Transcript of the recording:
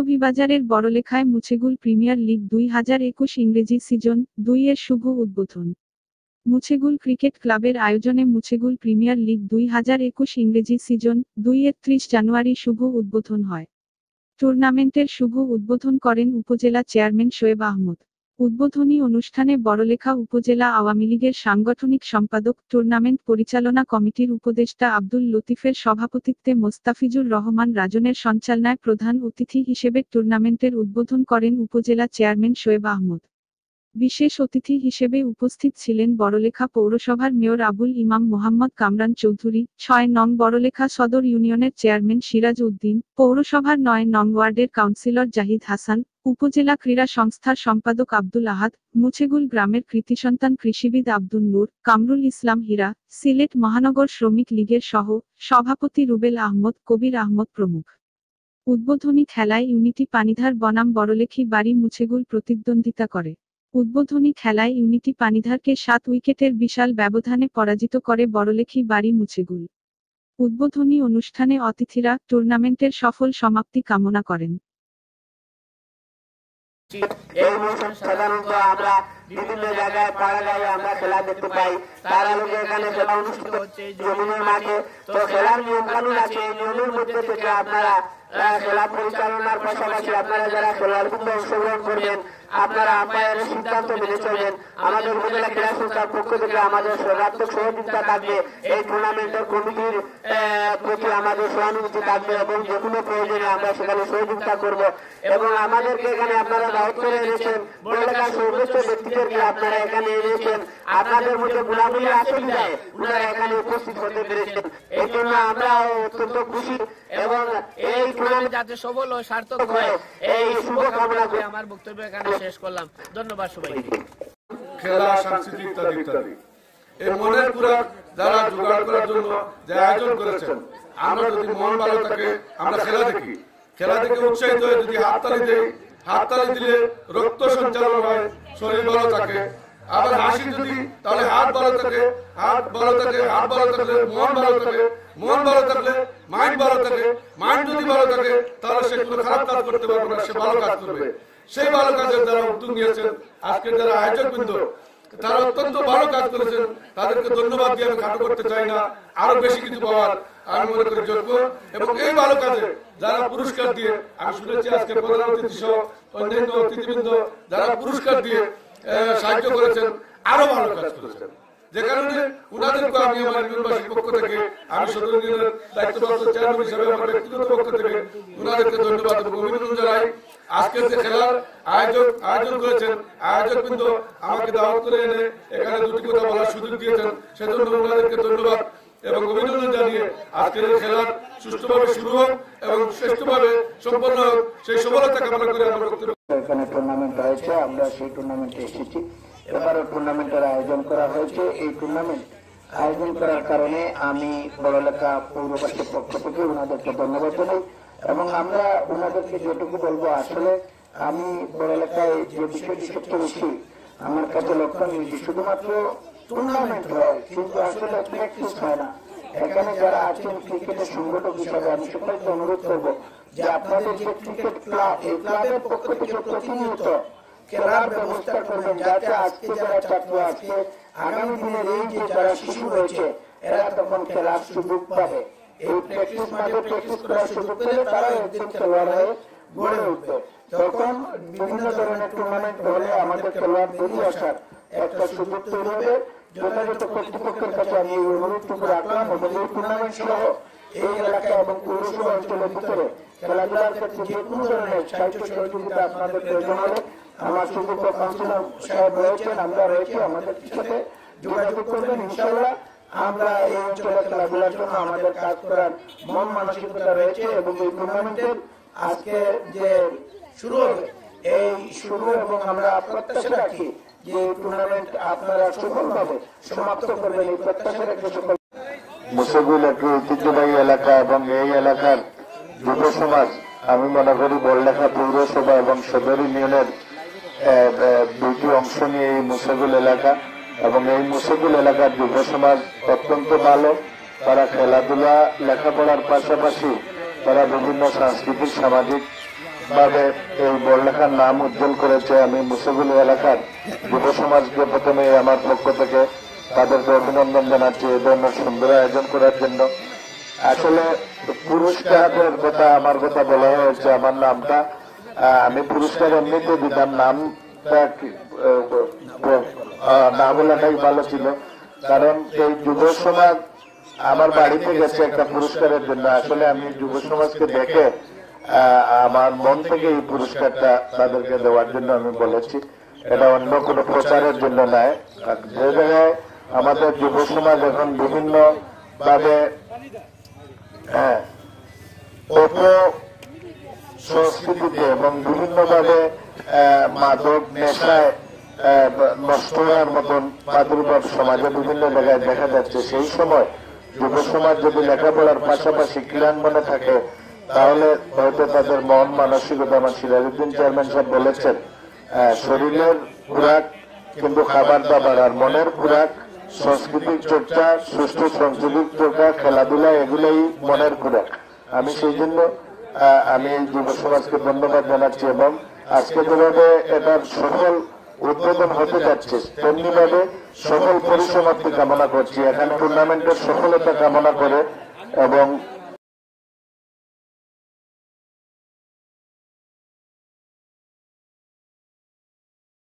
মৌলভীবাজারের বড়লেখায় মুছেগুল premier league দুই হাজার একুশ ইংরেজি সিজন দুই এর শুভ উদ্বোধন। মুছেগুল ক্রিকেট ক্লাবের আয়োজনে মুছেগুল প্রিমিয়ার লিগ দুই হাজার একুশ ইংরেজি সিজন দুই এর ত্রিশ জানুয়ারি শুভ উদ্বোধন হয়। টুর্নামেন্টের শুভ উদ্বোধন করেন উপজেলা চেয়ারম্যান শোয়েব আহমদ। উদ্বোধনী অনুষ্ঠানে বড়লেখা উপজেলা আওয়ামী লীগের সাংগঠনিক সম্পাদক, টুর্নামেন্ট পরিচালনা কমিটির উপদেষ্টা আব্দুল লতিফের সভাপতিত্বে মোস্তাফিজুর রহমান রাজনের সঞ্চালনায় প্রধান অতিথি হিসেবে টুর্নামেন্টের উদ্বোধন করেন উপজেলা চেয়ারম্যান শোয়েব আহমদ। বিশেষ অতিথি হিসেবে উপস্থিত ছিলেন বড়লেখা পৌরসভার মেয়র আবুল ইমাম মোহাম্মদ কামরান চৌধুরী, ছয় নং বড়লেখা সদর ইউনিয়নের চেয়ারম্যান সিরাজ উদ্দিন, পৌরসভার নয় নং ওয়ার্ডের কাউন্সিলর জাহিদ হাসান উপজেলা ক্রীড়া সংস্থার সম্পাদক আব্দুল আহাদ, মুছেগুল গ্রামের কৃতিসন্তান কৃষিবিদ আব্দুল নূর, কামরুল ইসলাম হীরা, সিলেট মহানগর শ্রমিক লীগের সহ সভাপতি রুবেল আহমদ, কবির আহমদ প্রমুখ। উদ্বোধনী খেলায় ইউনিটি পানিধার বনাম বড়লেখি বাড়ি মুছেগুল প্রতিদ্বন্দ্বিতা করে। উদ্বোধনী খেলায় ইউনিটি পানিধারকে সাত উইকেটের বিশাল ব্যবধানে পরাজিত করে বড়লেখি বাড়ি মুছেগুল। উদ্বোধনী অনুষ্ঠানে অতিথিরা টুর্নামেন্টের সফল সমাপ্তি কামনা করেন। এই মৌসুম সাধারণত আমরা বিভিন্ন জায়গায় পাড়া গায়ে আমরা খেলা দেখতে পাই। তার আলোকে এখানে খেলা অনুষ্ঠিত হচ্ছে জমিনের মাঠে। তো খেলার নিয়ম কানুন আছে, এই নিয়মের মধ্যে থেকে আপনারা খেলা পরিচালনার পাশাপাশি আপনারা যারা খেলার মধ্যে অংশগ্রহণ করবেন আপনারা আম্পায়ারের সিদ্ধান্ত মেনে চলবেন। আমাদের উপজেলা ক্রীড়া সংস্থার পক্ষ থেকে আমাদের সর্বাত্মক সহযোগিতা থাকবে। এই টুর্নামেন্টের কমিটির প্রতি আমাদের সহানুভূতি থাকবে এবং যে কোনো প্রয়োজনে আমরা সেখানে সহযোগিতা করব। এবং আমাদেরকে এখানে আপনারা দাওয়াত করে এনেছেন বড়লেখার সর্বোচ্চ ব্যক্তিদেরকে আপনারা এখানে এনেছেন আপনাদের মধ্যে গুণাগুলি আছে বিধায় ওনারা এখানে উপস্থিত হতে পেরেছেন। এই জন্য আমরা অত্যন্ত খুশি এবং এই টুর্নামেন্ট যাতে সফল ও সার্থক হয়। এই শুভকামনা করে। আমার বক্তব্য এখানে শেষ করলাম। ধন্যবাদ সবাইকে। খেলা, সাংস্কৃতিক ইত্যাদি ইত্যাদি। এই মনের পুরা যারা জোগাড় করার জন্য যে আয়োজন করেছেন, আমরা যদি মন ভালো থাকে, আমরা খেলা দেখি। খেলা দেখে উৎসাহিত হয়ে যদি হাততালি দেই, হাততালি দিলে রক্ত সঞ্চালন হয়, শরীর ভালো থাকে। আবার হাসি যদি, তাহলে হাত ভালো থাকে, হাত ভালো থাকে, হাত ভালো থাকলে মন ভালো থাকে। মন ভালো থাকলে মাইন্ড ভালো থাকে। মাইন্ড যদি ভালো থাকে, তাহলে সে কোনো খারাপ কাজ করতে পারবে না, সে ভালো কাজ করবে। সেই ভালো কাজের উদ্যোগ নিয়েছেন, আজকের যারা আয়োজক বৃন্দ তারা অত্যন্ত ভালো কাজ করেছেন। তাদেরকে ধন্যবাদ দিয়ে আমি খাটো করতে চাই না। আরও বেশি কিছু পাওয়ার আমি মনে করি যোগ্য। এবং এই ভালো কাজে যারা পুরস্কার দিয়ে, আমি শুনেছি আজকে প্রধান অতিথি সহ অন্যান্য অতিথিবৃন্দ, যারা পুরস্কার দিয়ে সাহায্য করেছেন, আরও ভালো কাজ করেছেন। যে কারণে উনাদেরকে আমি আমার ইউনিভার্সিটির পক্ষ থেকে, আমি সদর ইউনিয়নের দায়িত্বপ্রাপ্ত চেয়ারম্যান হিসেবে আমার ব্যক্তিগত পক্ষ থেকে উনাদেরকে ধন্যবাদ এবং অভিনন্দন জানাই। আজকের যে খেলার আয়োজক আয়োজন করেছেন আয়োজক কিন্তু আমাকে দাওয়াত করে এনে এখানে দুটি কথা বলার সুযোগ দিয়েছেন। সেজন্য ওনাদেরকে ধন্যবাদ এবং অভিনন্দন জানিয়ে আজকের এই খেলার সুষ্ঠুভাবে শুরু হোক এবং শ্রেষ্ঠভাবে সম্পন্ন হোক। সেই সফলতা কামনা করে আমার বক্তব্য এখানে টুর্নামেন্ট হয়েছে আমরা সেই টুর্নামেন্টে এসেছি। এবারও টুর্নামেন্টের আয়োজন করা হয়েছে। এই টুর্নামেন্ট আয়োজন করার কারণে আমি বড়লেখা পৌরবাসীর পক্ষ থেকে ওনাদেরকে ধন্যবাদ জানাই। এবং আমরা ওনাদেরকে যেটুকু বলব, আসলে আমি বড়লেখায় যে বিষয়টি সবচেয়ে বেশি আমার কাছে লক্ষ্য নিয়েছি শুধুমাত্র টুর্নামেন্ট হয়, কিন্তু আসলে প্র্যাকটিস হয় না। এখানে যারা আছেন ক্রিকেটের সংগঠক হিসাবে আমি সকলকে অনুরোধ করব যে আপনাদের যে ক্রিকেট ক্লাব, এই ক্লাবের পক্ষ থেকে প্রতিনিয়ত খেলার ব্যবস্থা করবেন, যাতে আজকে যারা ছাত্র আছে আগামী দিনের এই যে যারা শিশু রয়েছে, এরা তখন খেলার সুযোগ পাবে। এই প্র্যাকটিস মাঠে প্র্যাকটিস করার সুযোগ পেলে তারা একদিন খেলোয়াড় হয়ে গড়ে উঠবে। তখন বিভিন্ন ধরনের টুর্নামেন্ট হলে আমাদের খেলোয়াড় বেরিয়ে আসার একটা সুযোগ তৈরি হবে। যথাযথ কর্তৃপক্ষের কাছে আমি এই অনুরোধটুকু রাখলাম এই টুর্নামেন্ট সহ এই এলাকা এবং পৌরসভা আপনাদের প্রয়োজন হবে আমার সুযোগ্য কাউন্সিলর সাহেব রয়েছেন, আমরা রয়েছি আমাদের সাথে। যোগাযোগ করবেন ইনশাল্লাহ আমরা এই অঞ্চলে খেলাধুলার জন্য আমাদের কাজ করার মন মানসিকতা রয়েছে এবং এই টুর্নামেন্টের আজকে যে শুরু হবে, এই শুরু এবং আমরা প্রত্যাশা রাখি যে টুর্নামেন্ট আপনারা সফলভাবে সমাপ্ত করবেন। এই প্রত্যাশা রেখে সকল মুসগুল একটি ঐতিহ্যবাহী এলাকা এবং এই এলাকার যুব সমাজ, আমি মনে করি বড়লেখা পৌরসভা এবং সদর ইউনিয়নের দুইটি অংশ নিয়ে এই মুসগুল এলাকা এবং এই মুসগুল এলাকার যুব সমাজ অত্যন্ত ভালো। তারা খেলাধুলা লেখাপড়ার পাশাপাশি তারা বিভিন্ন সাংস্কৃতিক সামাজিক ভাবে এই বড়লেখার নাম উজ্জ্বল করেছে। আমি মুসেগুলি এলাকার যুব সমাজকে প্রথমে আমার পক্ষ থেকে তাদেরকে অভিনন্দন জানাচ্ছি এই ধরনের সুন্দর আয়োজন করার জন্য। আসলে পুরস্কারের কথা আমার কথা বলা হয়েছে আমার নামটা। আমি পুরস্কার এমনিতে দিতাম আহ, না ভালো ছিল। কারণ এই যুব সমাজ আমার বাড়িতে গেছে একটা পুরস্কারের জন্য। আসলে আমি যুব সমাজকে দেখে আমার মন থেকে এই পুরস্কারটা তাদেরকে দেওয়ার জন্য আমি বলেছি। এটা অন্য কোনো প্রচারের জন্য নয়। যে জায়গায় আমাদের যুব সমাজ এখন বিভিন্ন ভাবে হ্যাঁ সংস্কৃতিতে এবং বিভিন্নভাবে মাদক, নেশায় নষ্ট হওয়ার মতন প্রাদুর্ভাব সমাজে বিভিন্ন জায়গায় দেখা যাচ্ছে। সেই সময় যুব সমাজ যদি লেখাপড়ার পাশাপাশি ক্রীড়াঙ্গনে থাকে, তাহলে হয়তো তাদের মন মানসিকতা আমার সিরাজুদ্দিন চেয়ারম্যান সাহেব বলেছেন শরীরের খোরাক কিন্তু খাবার দাবার, আর মনের খোরাক, সাংস্কৃতিক চর্চা, সুস্থ সাংস্কৃতিক চর্চা, খেলাধুলা, এগুলোই মনের খোরাক। আমি সেই জন্য আমি সমাজকে ধন্যবাদ জানাচ্ছি এবং আজকে যেভাবে এটার সফল উদ্বোধন হতে যাচ্ছে। তেমনি ভাবে সকল পরিসমাপ্তি কামনা করছি। এখানে টুর্নামেন্টের সফলতা কামনা করে এবং